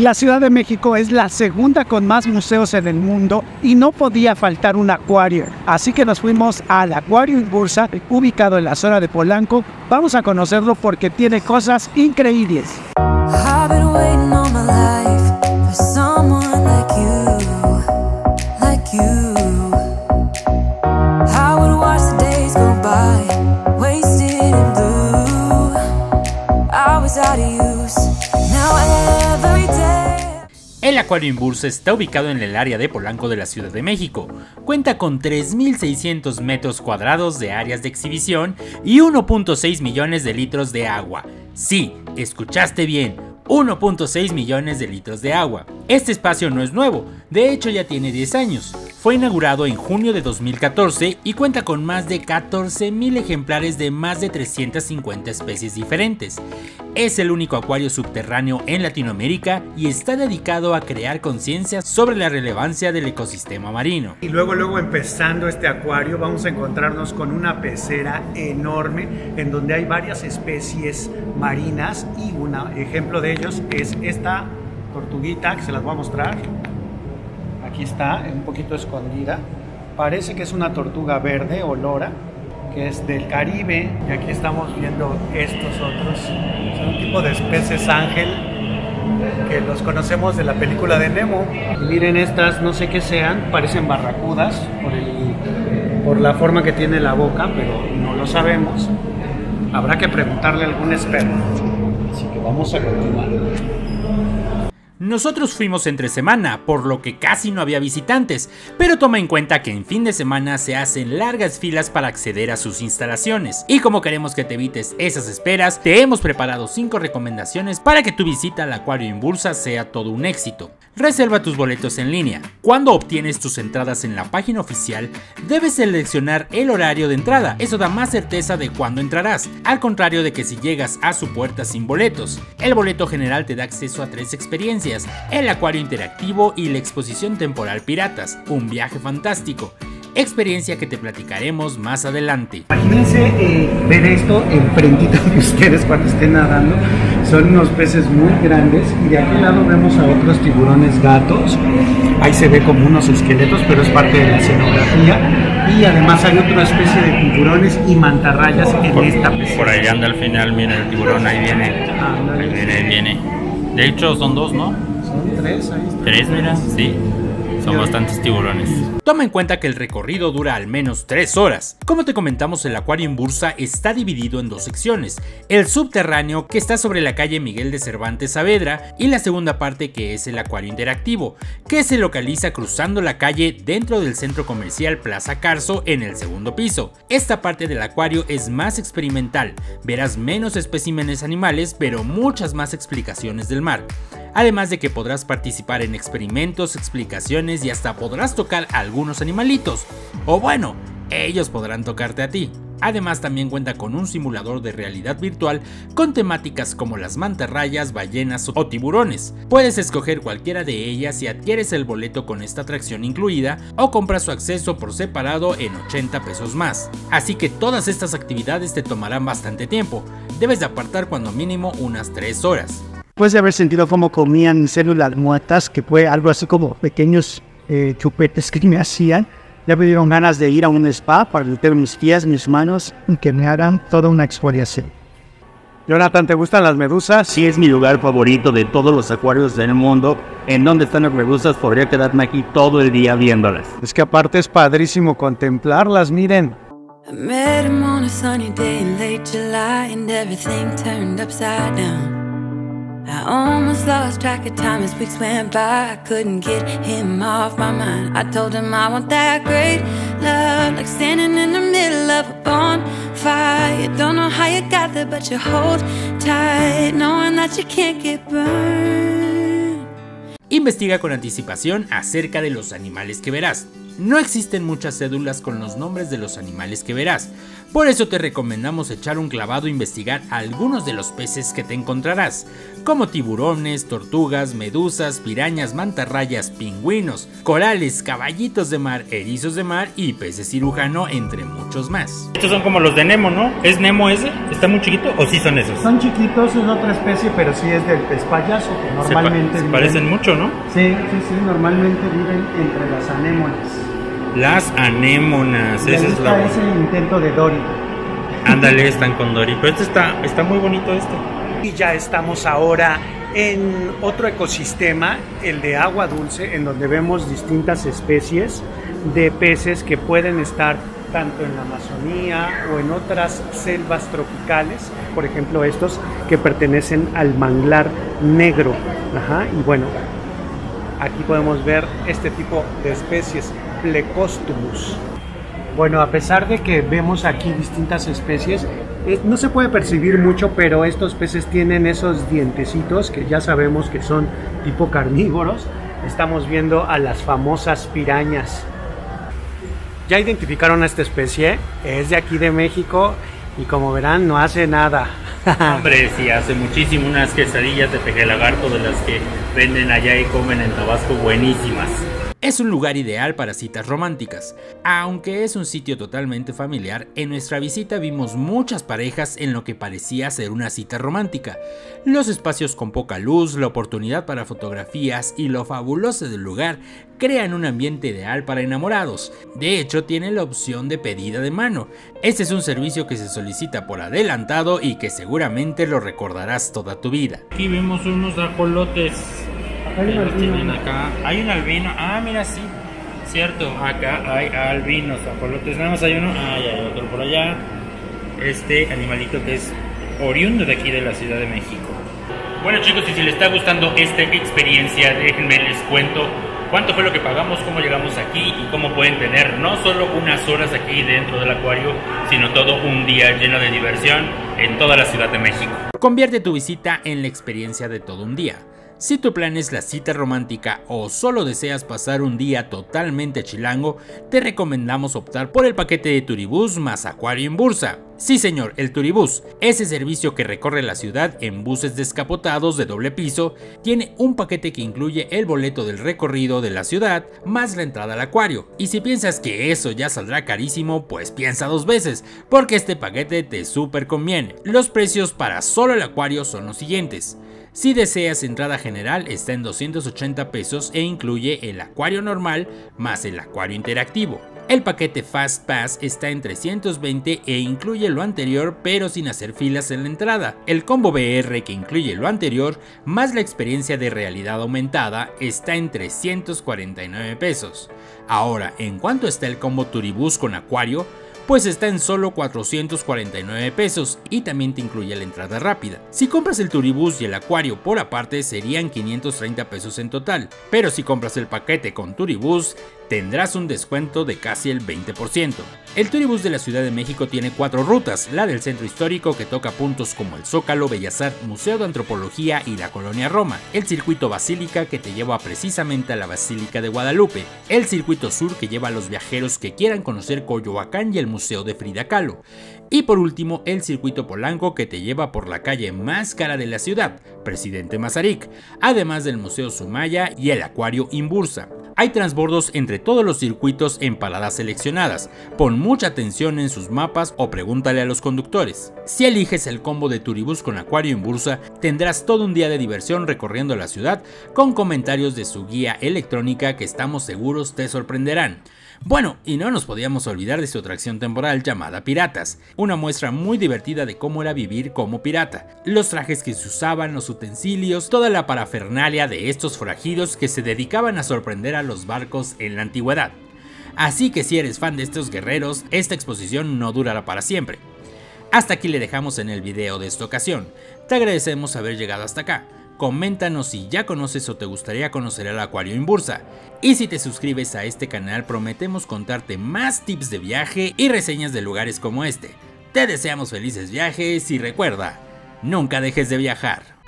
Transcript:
La Ciudad de México es la segunda con más museos en el mundo y no podía faltar un acuario. Así que nos fuimos al Acuario Bursa, ubicado en la zona de Polanco. Vamos a conocerlo porque tiene cosas increíbles. Acuario Inbursa está ubicado en el área de Polanco de la Ciudad de México. Cuenta con 3.600 metros cuadrados de áreas de exhibición y 1.6 millones de litros de agua. Sí, escuchaste bien, 1.6 millones de litros de agua. Este espacio no es nuevo, de hecho ya tiene 10 años. Fue inaugurado en junio de 2014 y cuenta con más de 14.000 ejemplares de más de 350 especies diferentes. Es el único acuario subterráneo en Latinoamérica y está dedicado a crear conciencia sobre la relevancia del ecosistema marino. Y luego, luego empezando este acuario vamos a encontrarnos con una pecera enorme en donde hay varias especies marinas y un ejemplo de ellos es esta tortuguita que se las voy a mostrar Aquí está, un poquito escondida. Parece que es una tortuga verde o lora, que es del Caribe. Y aquí estamos viendo estos otros. Son un tipo de especies ángel que los conocemos de la película de Nemo. miren estas, no sé qué sean, parecen barracudas por, por la forma que tiene la boca, pero no lo sabemos. Habrá que preguntarle a algún experto. Así que vamos a continuar. Nosotros fuimos entre semana, por lo que casi no había visitantes, pero toma en cuenta que en fin de semana se hacen largas filas para acceder a sus instalaciones. Y como queremos que te evites esas esperas, te hemos preparado 5 recomendaciones para que tu visita al Acuario en Bursa sea todo un éxito. Reserva tus boletos en línea. Cuando obtienes tus entradas en la página oficial, debes seleccionar el horario de entrada. Eso da más certeza de cuándo entrarás, al contrario de que si llegas a su puerta sin boletos. El boleto general te da acceso a tres experiencias, el acuario interactivo y la exposición temporal Piratas, un viaje fantástico experiencia que te platicaremos más adelante. Imagínense eh, ver esto enfrentito de ustedes cuando estén nadando. Son unos peces muy grandes y de aquel lado vemos a otros tiburones gatos. Ahí se ve como unos esqueletos, pero es parte de la escenografía. Y además hay otra especie de tiburones y mantarrayas en esta pecera. Por ahí anda al final, mira el tiburón, ahí viene. ahí viene, ahí viene. De hecho son dos, ¿no? Son tres, ahí está. Tres, mira, sí. Son bastantes tiburones. Toma en cuenta que el recorrido dura al menos 3 horas. Como te comentamos, el acuario en Bursa está dividido en dos secciones. El subterráneo, que está sobre la calle Miguel de Cervantes Saavedra, y la segunda parte que es el acuario interactivo, que se localiza cruzando la calle dentro del centro comercial Plaza Carso en el segundo piso. Esta parte del acuario es más experimental, verás menos especímenes animales, pero muchas más explicaciones del mar además de que podrás participar en experimentos, explicaciones y hasta podrás tocar a algunos animalitos. O bueno, ellos podrán tocarte a ti. Además también cuenta con un simulador de realidad virtual con temáticas como las mantarrayas, ballenas o tiburones. Puedes escoger cualquiera de ellas si adquieres el boleto con esta atracción incluida o compras su acceso por separado en 80 pesos más. Así que todas estas actividades te tomarán bastante tiempo, debes de apartar cuando mínimo unas 3 horas después de haber sentido cómo comían células muertas, que fue algo así como pequeños eh, chupetes que me hacían, ya me dieron ganas de ir a un spa para meter mis pies, mis manos y que me hagan toda una exfoliación. Jonathan, ¿te gustan las medusas? Sí, es mi lugar favorito de todos los acuarios del mundo. En donde están las medusas, podría quedarme aquí todo el día viéndolas. Es que aparte es padrísimo contemplarlas, miren. I almost lost track of time as weeks went by. I couldn't get him off my mind. I told him I want that great love, like standing in the middle of a bonfire. Don't know how you got there, but you hold tight, knowing that you can't get burned. Investiga con anticipación acerca de los animales que verás. No existen muchas cédulas con los nombres de los animales que verás, por eso te recomendamos echar un clavado e investigar algunos de los peces que te encontrarás, como tiburones, tortugas, medusas, pirañas, mantarrayas, pingüinos, corales, caballitos de mar, erizos de mar y peces cirujano, entre muchos más. Estos son como los de Nemo, ¿no? ¿Es Nemo ese? ¿Está muy chiquito o sí son esos? Son chiquitos, es otra especie, pero sí es del pez payaso, que normalmente se, parecen mucho, ¿no? Sí, sí, sí, normalmente viven entre las anémonas. Las anémonas, ese es la... ese intento de Dory. Ándale, están con Dory, pero este está, está muy bonito este. Y ya estamos ahora en otro ecosistema, el de agua dulce, en donde vemos distintas especies de peces que pueden estar tanto en la Amazonía o en otras selvas tropicales, por ejemplo estos que pertenecen al manglar negro. Ajá, y bueno, aquí podemos ver este tipo de especies. Plecostomus. Bueno, a pesar de que vemos aquí distintas especies, no se puede percibir mucho, pero estos peces tienen esos dientecitos que ya sabemos que son tipo carnívoros. Estamos viendo a las famosas pirañas. ¿Ya identificaron a esta especie? Es de aquí de México y como verán no hace nada. Hombre, sí, hace muchísimo unas quesadillas de peje lagarto de las que venden allá y comen en Tabasco buenísimas. Es un lugar ideal para citas románticas. Aunque es un sitio totalmente familiar, en nuestra visita vimos muchas parejas en lo que parecía ser una cita romántica. Los espacios con poca luz, la oportunidad para fotografías y lo fabuloso del lugar crean un ambiente ideal para enamorados. De hecho, tiene la opción de pedida de mano. Este es un servicio que se solicita por adelantado y que seguramente lo recordarás toda tu vida. Aquí vemos unos ajolotes hay un albino. acá. Hay un albino. Ah, mira, sí. Cierto. Acá hay albinos, ajolotes. Nada más hay uno. Ah, hay otro por allá. Este animalito que es oriundo de aquí de la Ciudad de México. Bueno chicos, y si les está gustando esta experiencia, déjenme les cuento cuánto fue lo que pagamos, cómo llegamos aquí y cómo pueden tener no solo unas horas aquí dentro del acuario, sino todo un día lleno de diversión en toda la Ciudad de México. Convierte tu visita en la experiencia de todo un día. Si tu plan es la cita romántica o solo deseas pasar un día totalmente chilango, te recomendamos optar por el paquete de Turibús más Acuario en Bursa. Sí señor, el Turibús, ese servicio que recorre la ciudad en buses descapotados de doble piso, tiene un paquete que incluye el boleto del recorrido de la ciudad más la entrada al acuario. Y si piensas que eso ya saldrá carísimo, pues piensa dos veces, porque este paquete te súper conviene. Los precios para solo el acuario son los siguientes. Si deseas entrada general está en 280 pesos e incluye el acuario normal más el acuario interactivo. El paquete Fast Pass está en 320 e incluye lo anterior pero sin hacer filas en la entrada. El combo VR que incluye lo anterior más la experiencia de realidad aumentada está en 349 pesos. Ahora, ¿en cuánto está el combo Turibus con acuario? Pues está en solo 449 pesos y también te incluye la entrada rápida. Si compras el Turibus y el acuario por aparte serían 530 pesos en total, pero si compras el paquete con Turibus tendrás un descuento de casi el 20%. El Turibus de la Ciudad de México tiene cuatro rutas, la del centro histórico que toca puntos como el Zócalo, Bellas Artes, Museo de Antropología y la Colonia Roma, el circuito Basílica que te lleva precisamente a la Basílica de Guadalupe, el circuito sur que lleva a los viajeros que quieran conocer Coyoacán y el Museo de Frida Kahlo, y por último el circuito Polanco que te lleva por la calle más cara de la ciudad, Presidente Mazarik, además del Museo Sumaya y el Acuario Imbursa. Hay transbordos entre todos los circuitos en paradas seleccionadas. Pon mucha atención en sus mapas o pregúntale a los conductores. Si eliges el combo de Turibus con Acuario en Bursa, tendrás todo un día de diversión recorriendo la ciudad con comentarios de su guía electrónica que estamos seguros te sorprenderán. Bueno, y no nos podíamos olvidar de su atracción temporal llamada Piratas, una muestra muy divertida de cómo era vivir como pirata, los trajes que se usaban, los utensilios, toda la parafernalia de estos forajidos que se dedicaban a sorprender a los barcos en la antigüedad. Así que si eres fan de estos guerreros, esta exposición no durará para siempre. Hasta aquí le dejamos en el video de esta ocasión. Te agradecemos haber llegado hasta acá. Coméntanos si ya conoces o te gustaría conocer el acuario en bursa. Y si te suscribes a este canal prometemos contarte más tips de viaje y reseñas de lugares como este. Te deseamos felices viajes y recuerda, nunca dejes de viajar.